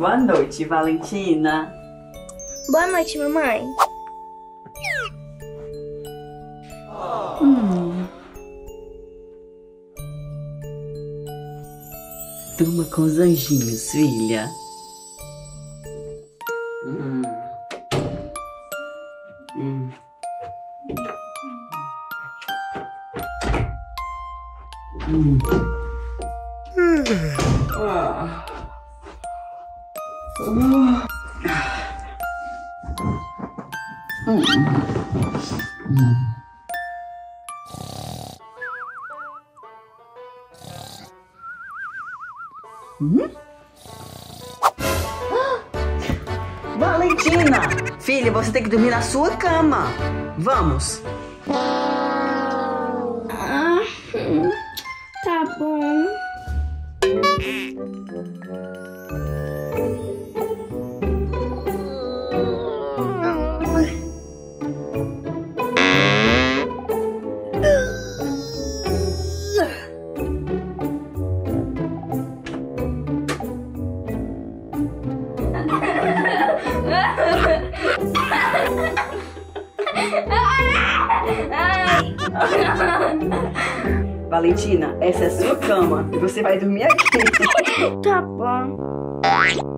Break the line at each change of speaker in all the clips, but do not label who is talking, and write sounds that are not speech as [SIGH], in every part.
Boa noite, Valentina.
Boa noite, mamãe.
Hum. Toma com os anjinhos, filha. Valentina,
Tá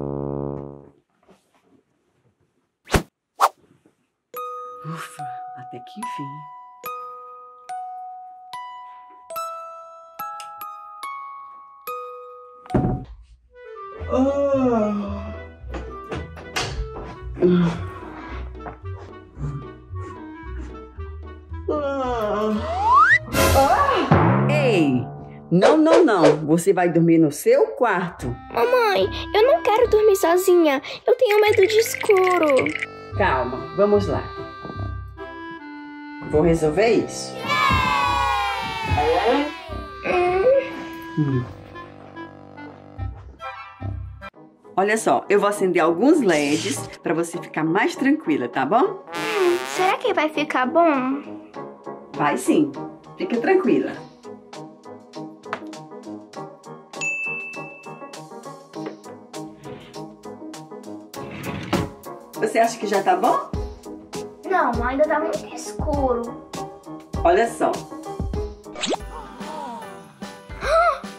não, não, não. Você vai dormir no seu quarto.
Mamãe, eu não quero dormir sozinha. Eu tenho medo de escuro.
Calma, vamos lá. Vou resolver isso. Hum. Olha só, eu vou acender alguns LEDs para você ficar mais tranquila, tá bom?
Hum, será que vai ficar bom?
Vai sim. Fica tranquila. Você acha que já tá bom?
Não, ainda tá muito escuro.
Olha só.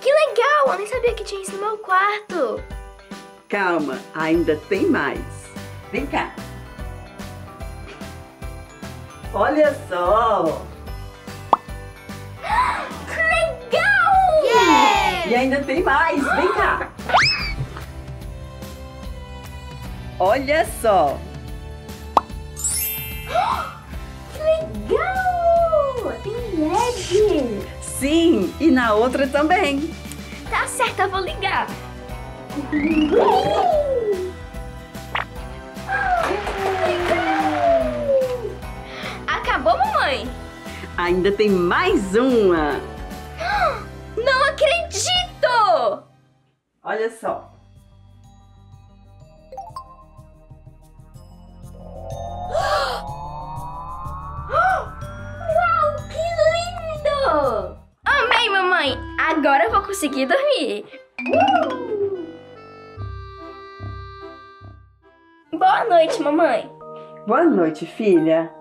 Que legal! Eu nem sabia que tinha isso no meu quarto.
Calma, ainda tem mais. Vem cá. Olha só.
Que legal!
E ainda tem mais. Vem cá. Olha só. [GASPS]
Que legal! Tem LED!
Sim, e na outra também.
Tá certo, eu vou ligar. [GASPS] Acabou, mamãe?
Ainda tem mais uma. [GASPS]
Não acredito!
Olha só.
Agora eu vou conseguir dormir. Boa noite, mamãe.
Boa noite, filha.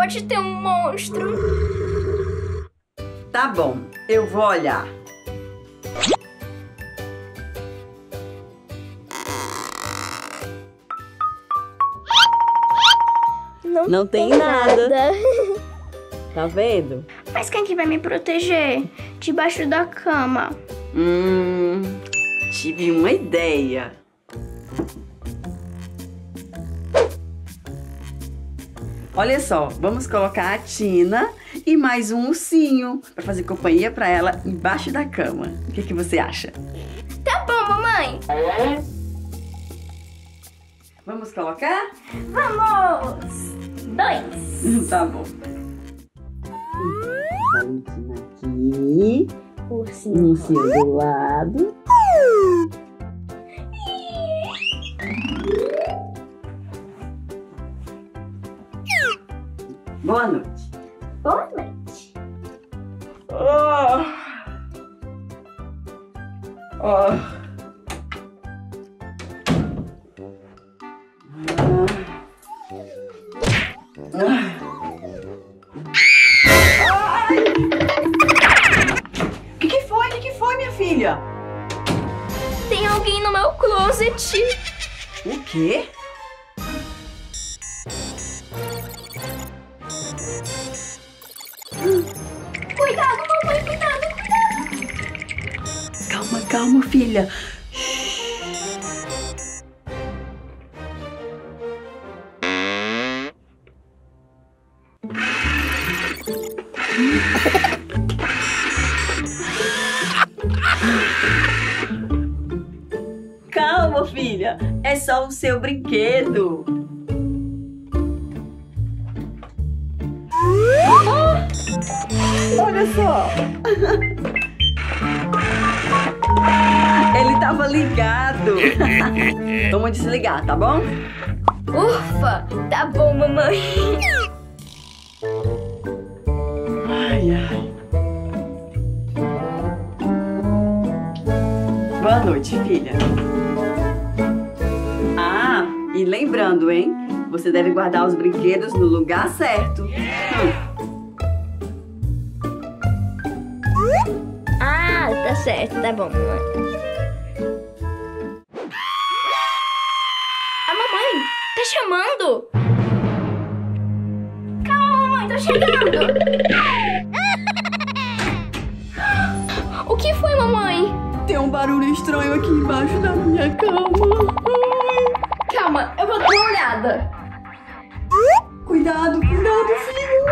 Pode ter um monstro.
Tá bom, eu vou olhar.
Não,
Não tem nada. [LAUGHS] Tá vendo?
Mas quem que vai me proteger? Debaixo da cama.
Hum, tive uma ideia. Olha só, vamos colocar a Tina e mais um ursinho para fazer companhia para ela embaixo da cama. O que, que você acha?
Tá bom, mamãe.
Vamos colocar?
Vamos! Dois. [LAUGHS]
tá bom. Valentina aqui.
Ursinho.
Ursinho do lado. Boa noite.
Boa noite.
Oh. Oh. O que, que foi? O que, que foi, minha filha?
Tem alguém no meu closet.
O quê? Calma, filha. Calma, filha. É só o seu brinquedo. Olha só. [LAUGHS] tava ligado. [LAUGHS] Vamos desligar, tá bom?
Ufa, tá bom, mamãe.
Ai, ai. Boa noite, filha. Ah, e lembrando, hein? Você deve guardar os brinquedos no lugar certo. Hum,
Ah, tá certo, tá bom, mamãe. O que foi, mamãe?
tem um barulho estranho aqui embaixo da minha cama.
Calma, eu vou dar uma olhada.
Cuidado, cuidado, filho.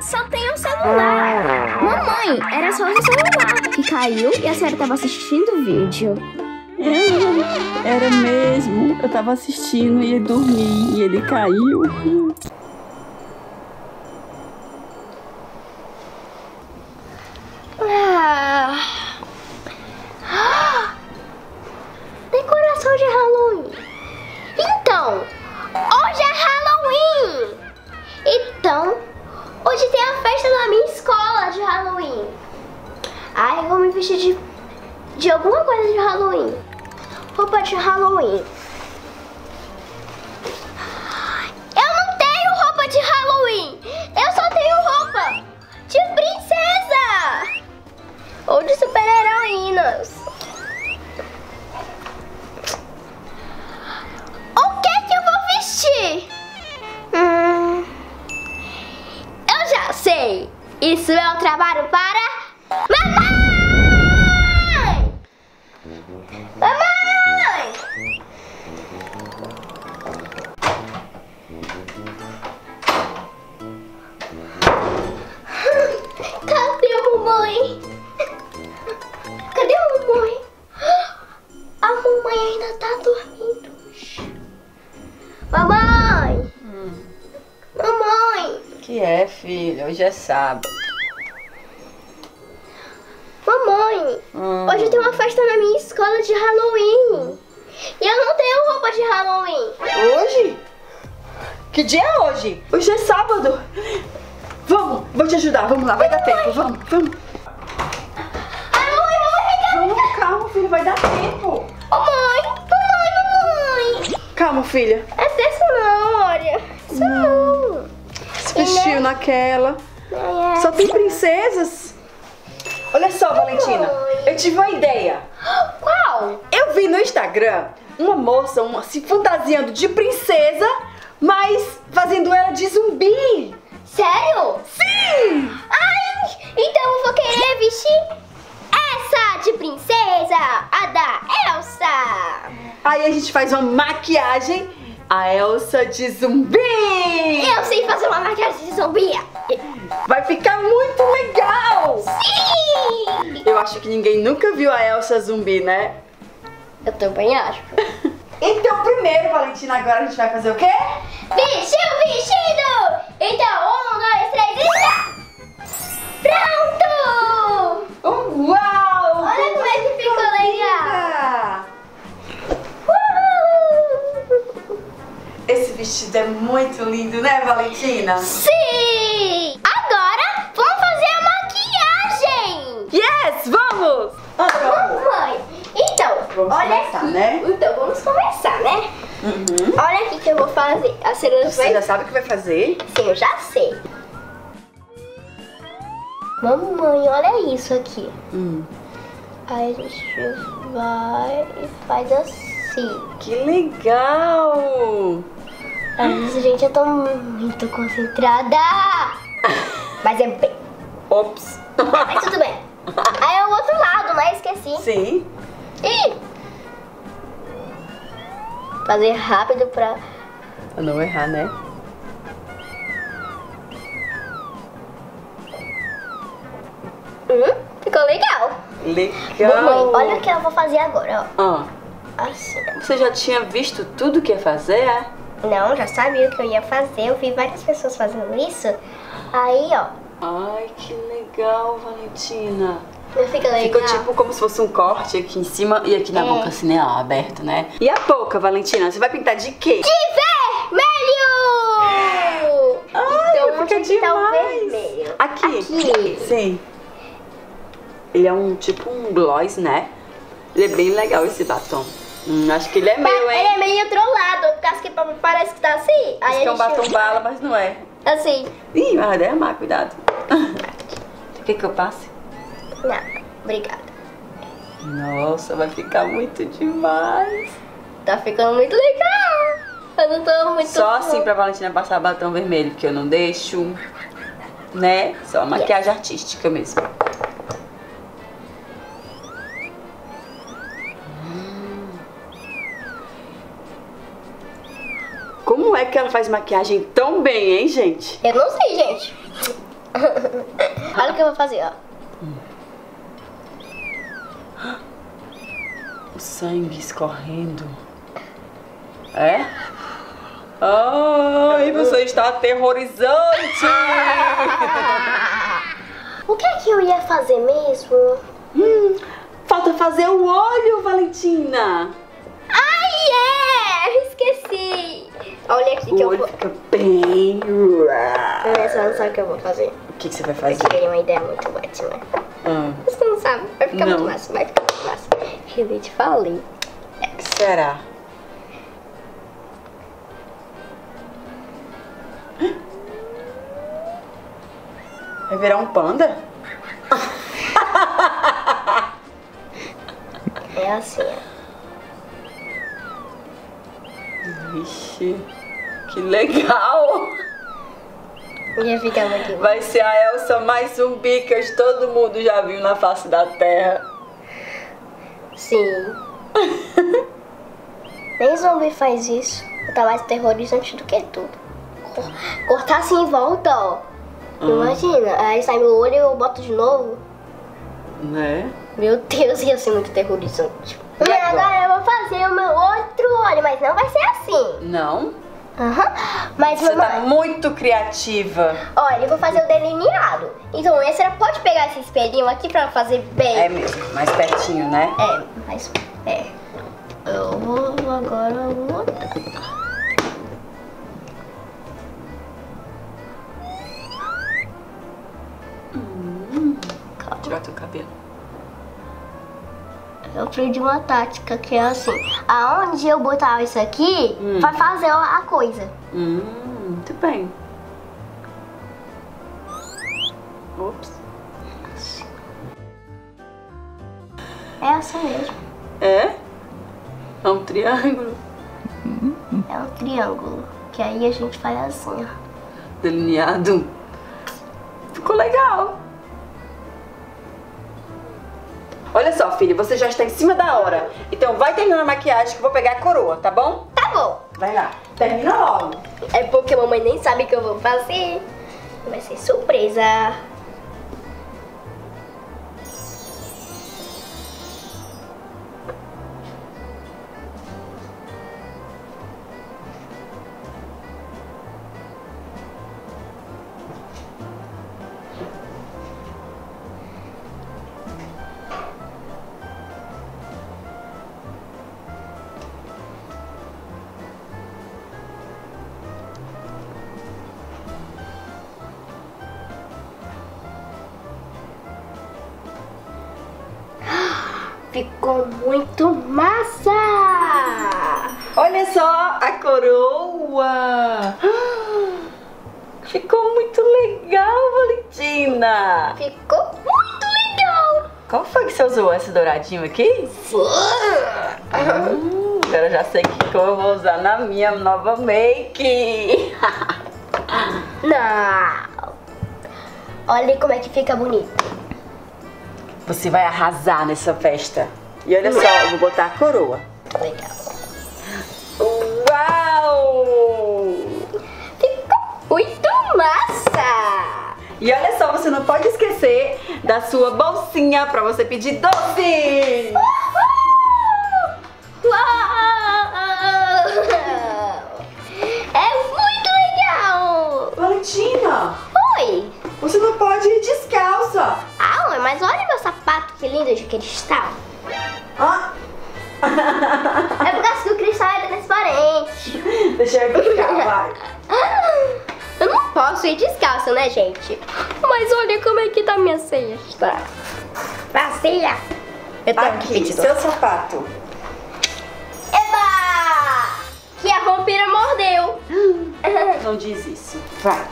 Só tem um celular. Mamãe, era só o celular que caiu e a senhora tava assistindo o vídeo.
Era mesmo. Eu tava assistindo e ia dormir e ele caiu.
Ah. Decoração de Halloween. Então, hoje é Halloween. Então, hoje tem a festa na minha escola de Halloween. Ai, eu vou me vestir de, de alguma coisa de Halloween. Roupa de Halloween. Eu não tenho roupa de Halloween. Eu só tenho roupa de princesa ou de super-heroínas. O que que eu vou vestir? Hum, eu já sei. Isso é o trabalho para mamãe ainda tá dormindo. Mamãe! Mamãe!
que é, filha? Hoje é sábado.
Mamãe!
Hum.
Hoje tem uma festa na minha escola de Halloween. E eu não tenho roupa de Halloween.
Hoje? Que dia é hoje? Hoje é sábado. Vamos, vou te ajudar. Vamos lá, vai dar tempo. Vamos, vamos.
Ai, mamãe, mamãe,
Vamos, calma, filho, vai dar tempo.
Mamãe, mamãe,
Calma, filha.
Essa dessa não, olha. Essa não.
Se vestiu naquela.
É.
Só tem princesas. Olha só, Valentina. Eu tive uma ideia.
Qual?
Eu vi no Instagram uma moça uma, se fantasiando de princesa, mas fazendo ela de zumbi.
Sério?
Sim!
Ai, então eu vou querer vestir de princesa, a da Elsa.
Aí a gente faz uma maquiagem, a Elsa de zumbi.
Eu sei fazer uma maquiagem de zumbi.
Vai ficar muito legal.
Sim!
Eu acho que ninguém nunca viu a Elsa zumbi, né?
Eu também acho. [LAUGHS]
então primeiro, Valentina, agora a gente vai fazer o quê?
Vestir o vestido! Então, um, dois, três e... Pronto!
Muito lindo, né, Valentina?
Sim! Agora, vamos fazer a maquiagem!
Yes, vamos!
Vamos, mãe. Então,
Vamos
olha
começar,
aqui.
né?
Então, vamos começar, né?
Uhum.
Olha aqui que eu vou fazer. A Serena
Você
vai...
já sabe o que vai fazer?
Sim, eu já sei. Mamãe, olha isso aqui.
Hum.
Aí a gente vai e faz assim.
Que legal!
Às vezes, gente, eu tô muito concentrada. Mas é bem.
Ops!
Mas tudo bem. Aí é o outro lado, né? Esqueci.
Sim.
Ih! Fazer rápido pra.
Pra não errar, né?
Hum, ficou legal.
Legal!
Mamãe, olha o que eu vou fazer agora,
Ah,
ó. Assim.
você já tinha visto tudo que ia fazer, é?
Não, já sabia o que eu ia fazer. Eu vi várias pessoas fazendo isso. Aí, ó.
Ai, que legal, Valentina.
Não fica legal.
Ficou tipo como se fosse um corte aqui em cima e aqui na
É.
boca, assim, né? Ó, aberto, né? E a boca, Valentina? Você vai pintar de quê?
De vermelho!
Ai,
então,
fica
tá
demais.
vermelho?
Aqui.
Aqui.
Sim. Ele é um tipo um gloss, né? Ele é bem legal esse batom. Hum, acho que ele é meu,
Ele
hein?
é meio trollado, por causa que parece que tá assim.
Acho
Aí
que é um batom bala, mas não é.
Assim.
Ih, vai derramar, cuidado. [LAUGHS] Quer que eu passe?
Não, obrigada.
Nossa, vai ficar muito demais.
Tá ficando muito legal. Eu não tô muito
Só
fã.
assim pra Valentina passar batom vermelho, porque eu não deixo, né? Só maquiagem artística mesmo. Como é que ela faz maquiagem tão bem, hein, gente?
Eu não sei, gente. [LAUGHS] Olha o que eu vou fazer, ó.
O sangue escorrendo. É? Ai, você está aterrorizante! [LAUGHS]
O que é que eu ia fazer mesmo?
Hum, falta fazer o olho, Valentina.
Olha aqui que
O
eu
olho
vou...
fica bem.
Você não sabe o que eu vou fazer.
O que, que você vai
Eu
fazer?
tive uma ideia muito ótima.
Ah,
Você não sabe. Vai ficar
Não.
muito massa. Vai ficar muito massa. Eu te falei.
o que será? Vai virar um panda? [LAUGHS]
É assim, ó.
Vixe, que legal!
Ia ficar muito
Vai ser a Elsa mais zumbi que todo mundo já viu na face da Terra.
Sim. [LAUGHS] Nem zumbi faz isso. Tá mais terrorizante do que tudo. Cor- Cortar assim em volta, ó. Imagina. Aí sai meu olho e eu boto de novo.
Né?
Meu Deus, ia ser muito terrorizante.
E agora?
eu vou fazer o meu outro olho, mas não vai ser assim.
Não?
Aham. Mas
Você tá
mamãe,
muito criativa.
olha, eu vou fazer o delineado. Então, esse você pode pegar esse espelhinho aqui pra fazer bem.
É mesmo, mais pertinho, né?
É, mas é. Eu vou agora botar.
Tirar teu cabelo.
Eu aprendi uma tática que é assim: aonde eu botar isso aqui,
Hum.
vai fazer a coisa.
Hum, muito bem. Ops.
É assim mesmo.
É? É um triângulo
É um triângulo. Que aí a gente faz assim, ó.
delineado. Olha só, filha, você já está em cima da hora. Então vai terminar a maquiagem que eu vou pegar a coroa, tá bom?
Tá bom.
Vai lá. Termina logo.
É porque a mamãe nem sabe o que eu vou fazer. Vai ser surpresa. Muito massa!
Olha só a coroa! [GASPS] Ficou muito legal, Valentina!
Ficou muito legal!
Qual foi que você usou esse douradinho aqui? Hum, agora já sei que cor eu vou usar na minha nova make! [LAUGHS]
Não! Olha como é que fica bonito.
Você vai arrasar nessa festa. E olha só, eu vou botar a coroa.
Legal.
Uau!
Ficou muito massa!
E olha só, você não pode esquecer da sua bolsinha pra você pedir doce!
Uau! É muito legal!
Valentina,
Oi!
você não pode ir descalça!
Ah, mas olha meu sapato, que lindo de cristal.
Ah,
É por causa que o cristal é transparente. [LAUGHS]
deixa eu buscar, vai. [LAUGHS]
Eu não posso ir descalço, né, gente? Mas olha como é que tá minha cesta. Vazia. Eu tenho que
Aqui,
pedir doce.
seu sapato.
Eba! Que a vampira mordeu.
Não diz isso. Vai.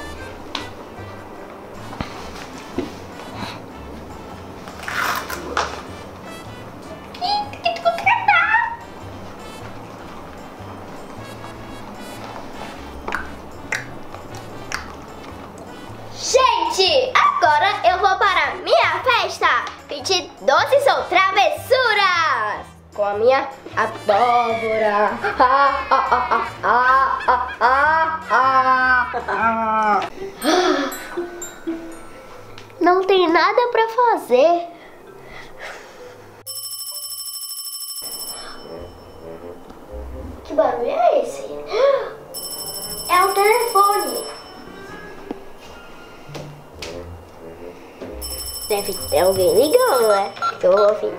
Tem nada para fazer. Que barulho é esse? É um telefone. Deve ter alguém ligando, né? Que eu vou ouvir.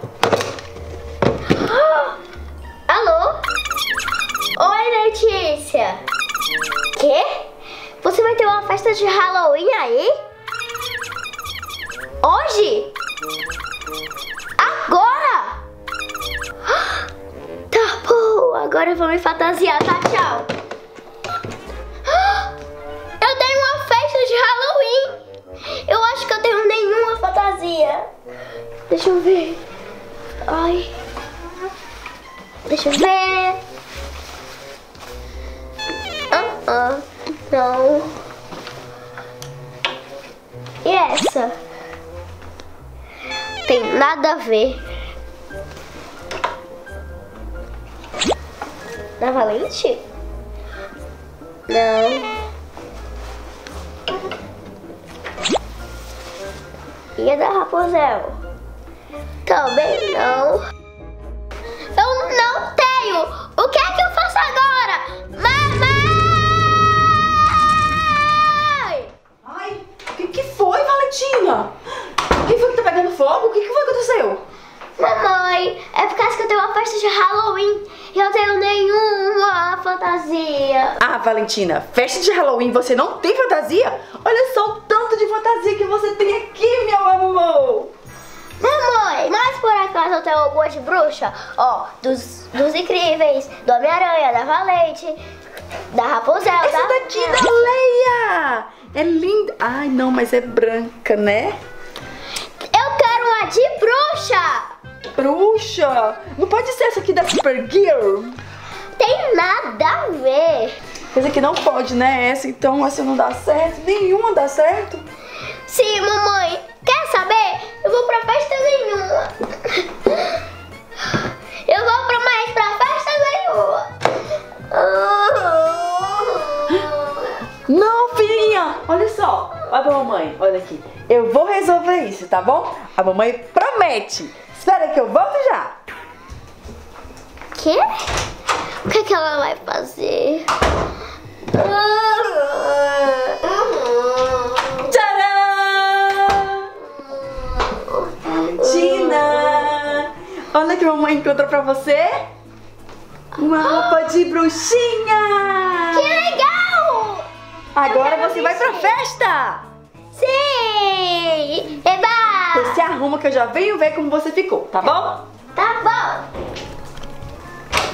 Alô? Oi, Letícia. Quê? Você vai ter uma festa de Halloween aí? Hoje? Agora? Tá bom, agora eu vou me fantasiar, tá? Tchau. Eu tenho uma festa de Halloween. Eu acho que eu tenho nenhuma fantasia. Deixa eu ver. Ai. Deixa eu ver. Ah, ah, não. E essa? Tem nada a ver. Da Valente? Não. E a da Rapunzel? Também não. Eu tenho uma festa de Halloween e eu tenho nenhuma fantasia.
Ah, Valentina, festa de Halloween, você não tem fantasia? Olha só o tanto de fantasia que você tem aqui, meu amor!
Mamãe, mas por acaso eu tenho alguma de bruxa? Ó, dos, dos incríveis, do Homem-Aranha, da Valente, da Rapunzel,
Essa
da...
daqui é da Leia! É linda! Ai, não, mas é branca, né?
Eu quero uma de bruxa!
Bruxa! Não pode ser essa aqui da Supergirl?
Tem nada a ver.
Essa aqui não pode, né? Essa, então, essa não dá certo. Nenhuma dá certo.
Sim, mamãe. Quer saber? Eu vou pra festa nenhuma. Eu vou pra mais pra festa nenhuma.
Não, filhinha! Olha só. Olha pra mamãe. Olha aqui. Eu vou resolver isso, tá bom? A mamãe promete. Espera que eu volto já.
Quê? O que, que ela vai fazer?
Tcharam! Valentina! Olha que a mamãe encontrou pra você. Uma roupa de bruxinha!
Que legal!
Agora você vai pra festa!
Sim! Eba!
Você arruma que eu já venho ver como você ficou, tá bom?
Tá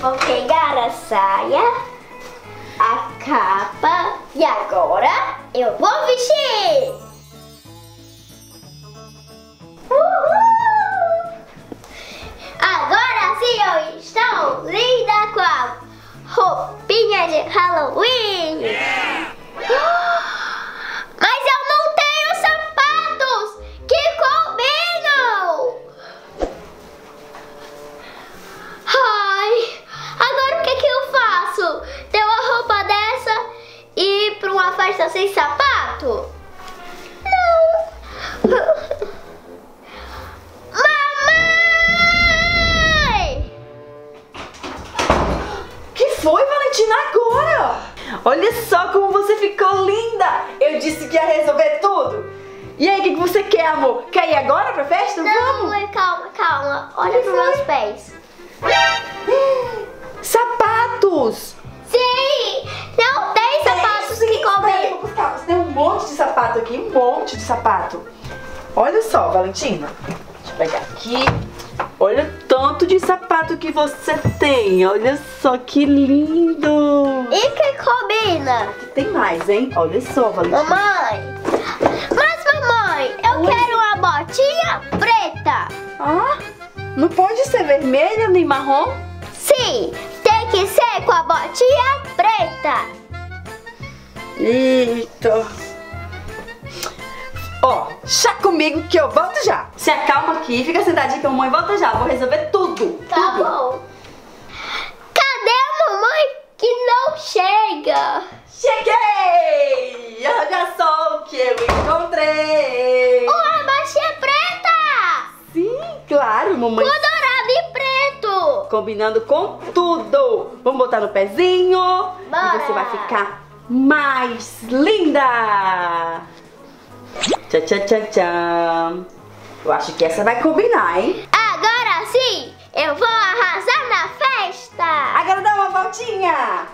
vou pegar a saia, a capa e agora eu vou vestir. Uhul! Agora sim eu estou linda com a roupinha de Halloween. Mas [GASPS] uma festa sem sapato? Não. Mamãe!
que foi, Valentina, agora? Olha só como você ficou linda! Eu disse que ia resolver tudo. E aí, o que, que você quer, amor? Quer ir agora pra festa?
Não,
Vamos!
mãe, calma, calma. Olha
Que
pros
foi?
meus pés.
Sapatos!
Combinam.
vou buscar. Você tem um monte de sapato aqui, um monte de sapato. Olha só, Valentina. Deixa eu pegar aqui. Olha o tanto de sapato que você tem. Olha só que lindo.
E que combina?
Tem mais, hein? Olha só, Valentina.
Mamãe! Mas mamãe, eu
Oi.
quero uma botinha preta.
Ah, não pode ser vermelha nem marrom?
Sim, tem que ser com a botinha preta.
Eita. Ó, chá comigo que eu volto já. Se acalma aqui, fica sentadinha que a mamãe volta já. Vou resolver tudo.
Tá
tudo.
bom. Cadê a mamãe que não chega?
Cheguei! Olha só o que eu encontrei.
Uma botinha preta!
Sim, claro, mamãe.
Com dourado e preto!
Combinando com tudo. Vamos botar no pezinho.
Bora.
E você vai ficar mais linda. Tchau, tchau, tchau, tchau. Eu acho que essa vai combinar, hein?
Agora sim, eu vou arrasar na festa!
Agora dá uma voltinha.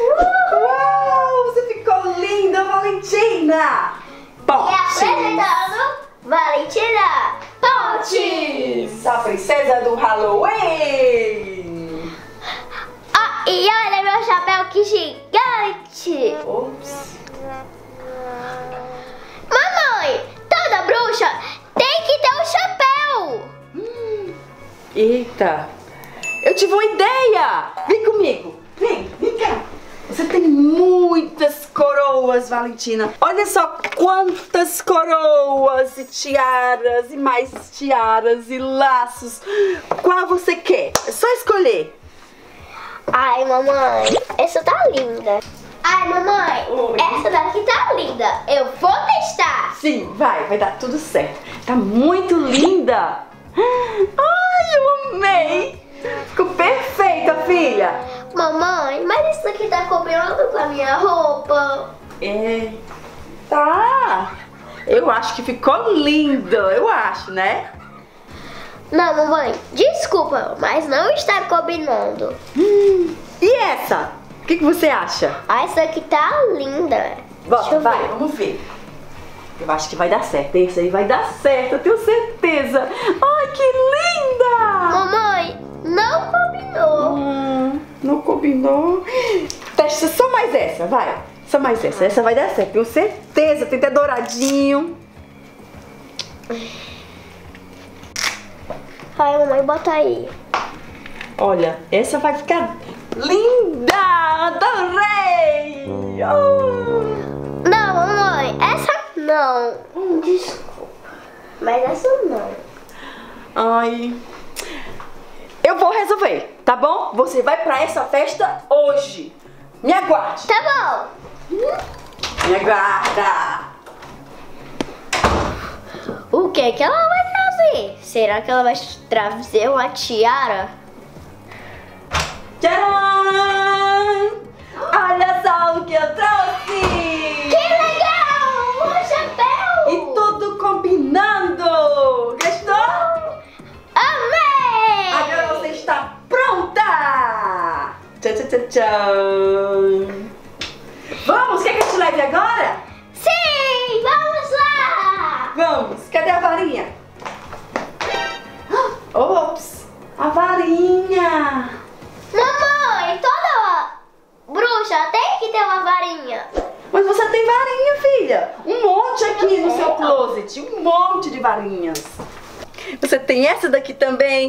Uau, você ficou linda, Valentina.
E
Pontes.
apresentando Valentina Pontes!
A princesa do Halloween.
E olha meu chapéu que gigante!
Ops.
Mamãe, toda bruxa tem que ter um chapéu!
Eita, eu tive uma ideia. Vem comigo. Vem, vem cá. Você tem muitas coroas, Valentina. Olha só quantas coroas e tiaras e mais tiaras e laços. Qual você quer? É só escolher.
Ai, mamãe, essa tá linda. Ai, mamãe,
Oi.
essa daqui tá linda. Eu vou testar.
Sim, vai, vai dar tudo certo. Tá muito linda. Ai, eu amei. Ficou perfeita, filha.
Mamãe, mas isso aqui tá combinando com a minha roupa.
É. Tá. Eu acho que ficou lindo, eu acho, né?
Não, mamãe, desculpa, mas não está combinando.
E essa? O que, que você acha?
Ah, essa aqui tá linda.
Bota, vai,
ver.
vamos ver. Eu acho que vai dar certo. Esse aí vai dar certo, eu tenho certeza. Ai, que linda!
Mamãe, não combinou.
Hum, não combinou. Testa só mais essa, vai. Só mais essa. Essa vai dar certo, tenho certeza. Tem até douradinho.
Ai, mamãe, bota aí.
Olha, essa vai ficar linda! Adorei! Oh.
Não, mamãe, essa não. Desculpa. Mas essa não.
Ai. Eu vou resolver, tá bom? Você vai pra essa festa hoje. Me aguarde.
Tá
Me aguarda.
bom. O que que ela vai Será que ela vai trazer uma tiara?
Tcharam! Olha só o que eu trouxe!
Que legal! Um chapéu!
E tudo combinando! Gostou?
Amei!
Agora você está pronta! Tchau, tchau, tchau, tchau!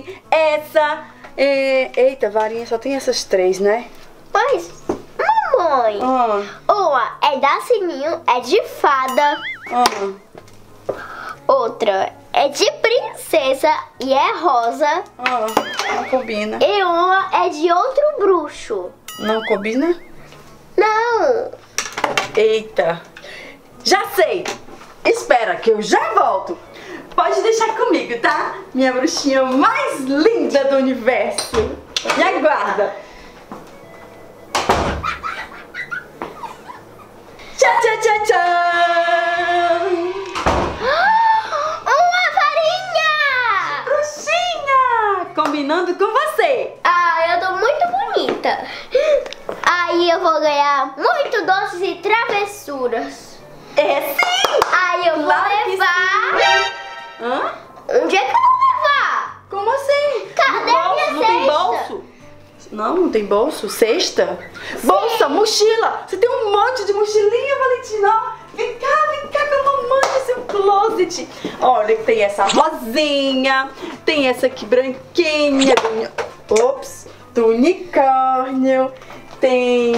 Também. Essa. é, Eita, varinha, só tem essas três, né?
Mas, mamãe,
Ah,
uma é da sininho, é de fada.
ah,
Outra é de princesa e é rosa.
ah. Não combina.
E uma é de outro bruxo.
Não combina?
Não.
Eita. Já sei. Espera que eu já volto. Pode deixar comigo, tá? Minha bruxinha mais linda do universo. Me aguarda. Tchau, tchau, tchau, tchau. [GASPS]
Uma farinha!
Bruxinha! Combinando com você.
Ah, eu tô muito bonita. Aí eu vou ganhar muito doces e travessuras.
É sim!
Aí eu vou
Claro
levar.
Hã?
Onde é que eu vou levar?
Como assim?
Cadê
No bolso?
minha
Não tem bolso? Não, não tem bolso? Cesta? Bolsa, mochila! Você tem um monte de mochilinha, Valentina! Vem cá, vem cá com a mamãe no seu closet! Olha, tem essa rosinha, tem essa aqui branquinha, do, ops, do unicórnio, tem,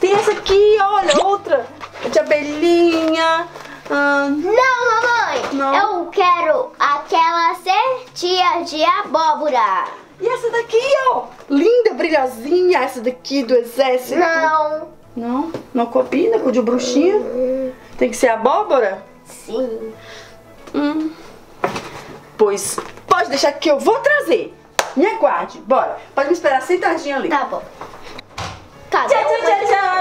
tem essa aqui, olha, outra, de abelhinha, ah,
Não, mamãe.
Não?
Eu quero aquela cestinha de abóbora.
E essa daqui, ó, linda, brilhosinha, essa daqui do exército.
Não.
Não, não combina com o de bruxinha. Tem que ser abóbora?
Sim.
Hum. Pois pode deixar que eu vou trazer. Me aguarde, bora. Pode me esperar sentadinha ali.
Tá bom. Cadê
Tchau, tchau, tchau, tchau.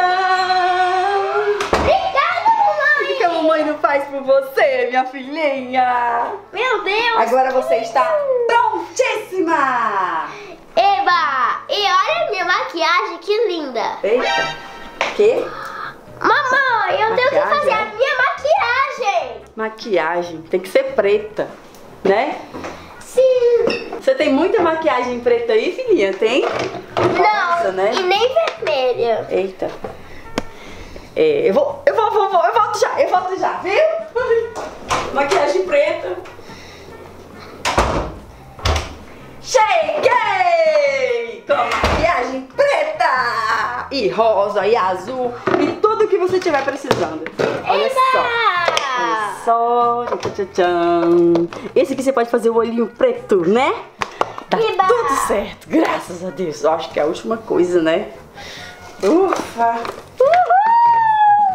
Obrigada, Mamãe
não faz por você, minha filhinha?
Meu Deus.
Agora você está prontíssima.
Eba! E olha a minha maquiagem, que linda!
Eita. Que?
Mamãe, eu tenho que
Maquiagem,
fazer
é?
a minha maquiagem!
Maquiagem. Tem que ser preta, né?
Sim!
Você tem muita maquiagem preta aí, filhinha? Tem? Nossa,
Não,
né?
e nem vermelha.
Eita. É, eu vou, eu vou, vou, vou, eu volto já, eu volto já, viu? [LAUGHS] Maquiagem preta. Cheguei! Com maquiagem preta! E rosa, e azul, e tudo que você estiver precisando. Olha só. Olha
Eba!
só. Tchan, tchan. Esse aqui você pode fazer o olhinho preto, né? Tá
Eba!
tudo certo, graças a Deus. Eu acho que é a última coisa, né? Ufa!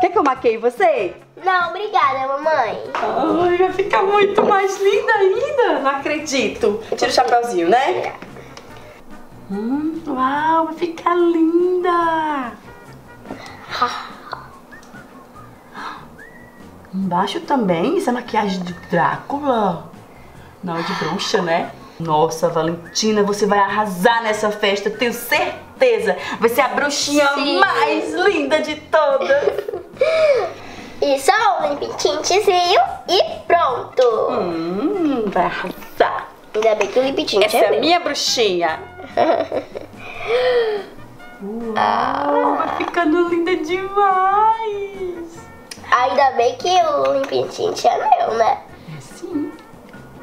Quer que eu maqueie você?
Não, obrigada, mamãe.
Ai, vai ficar muito mais linda ainda. Não acredito. Tira o chapéuzinho, né? Hum, uau, vai ficar linda. Embaixo também, isso é maquiagem de Drácula. Não, de bruxa, né? Nossa, Valentina, você vai arrasar nessa festa, tenho certeza. Vai ser a bruxinha
Sim.
mais linda de todas.
E só um lip-tintzinho e pronto.
Hum, vai arrasar.
Ainda bem que o lip-tint
Essa
é
é a minha bruxinha. [LAUGHS] Uau, vai ficando linda demais.
Ainda bem que o lip-tint é meu, né?
É sim,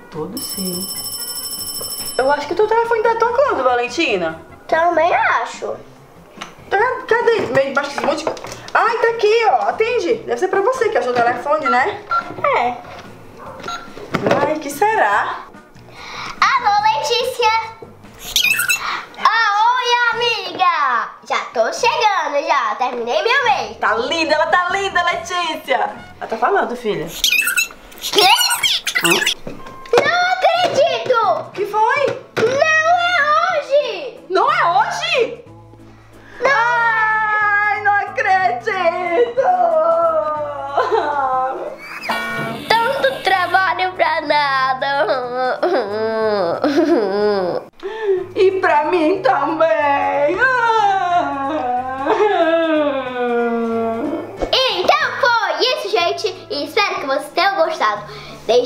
todo seu. Eu acho que teu telefone tá tocando, Valentina.
Também acho.
Tá, cadê? Meio debaixo desse monte. Ai, tá aqui, ó. Atende. Deve ser pra você que achou o telefone, né?
É.
Ai, que será?
Alô, Letícia! Ah, oi, amiga! Já tô chegando, já. Terminei meu mês.
Tá linda, ela tá linda, Letícia. Ela tá falando, filha.
Quê?
Hã?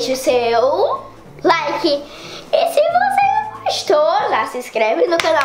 Deixe o seu like. E se você gostou, já se inscreve no canal